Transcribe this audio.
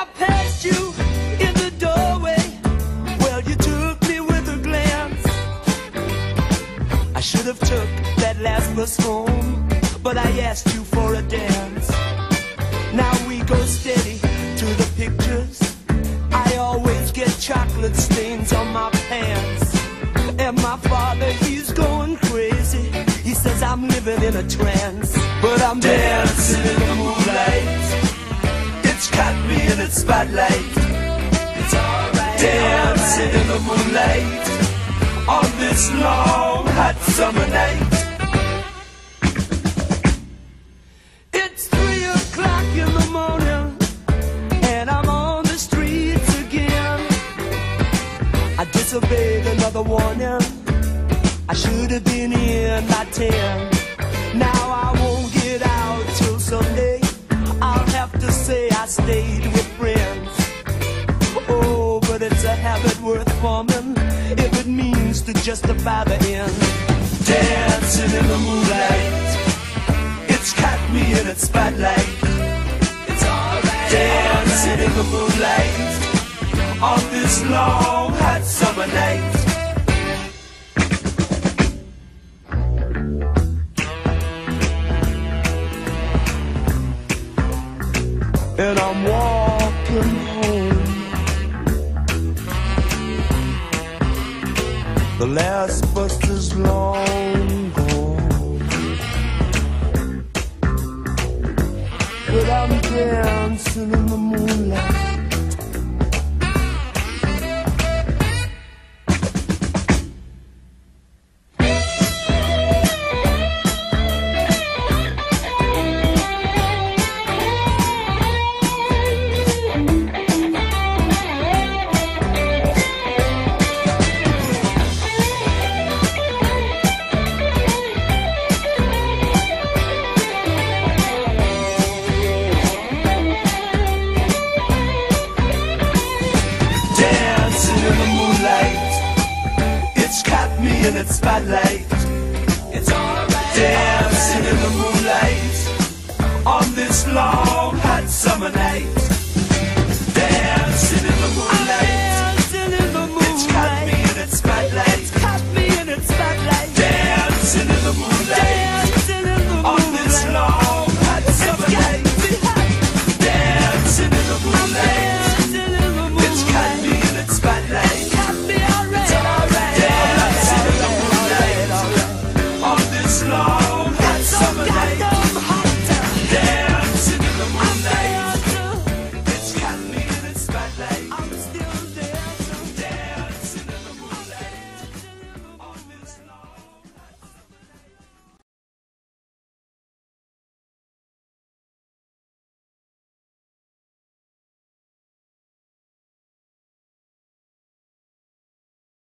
i passed you in the doorway while you took me with a glance i should have took that lazarus Home, but I asked you for a dance. Now we go steady to the pictures. I always get chocolate stains on my pants. And my father, he's going crazy. He says I'm living in a trance, but I'm dancing in the moonlight. It's cotton me in its spotlight. It's alright. Dancing in the moonlight on this long hot summer night. It's three o'clock in the morning, and I'm on the streets again. I disobeyed another warning. I should have been in by ten. Now I won't get out till Sunday. I'll have to say I stayed with habit worth forming if it means to justify the end. Dancing in the moonlight, it's caught me in its spotlight. It's alright. Dancing in the moonlight on this long hot summer night. and I'm walking home. Last bus is long gone, but I'm dancing in the moonlight. In its spotlight. It's alright. Dancing in the moonlight on this long hot summer night. slow.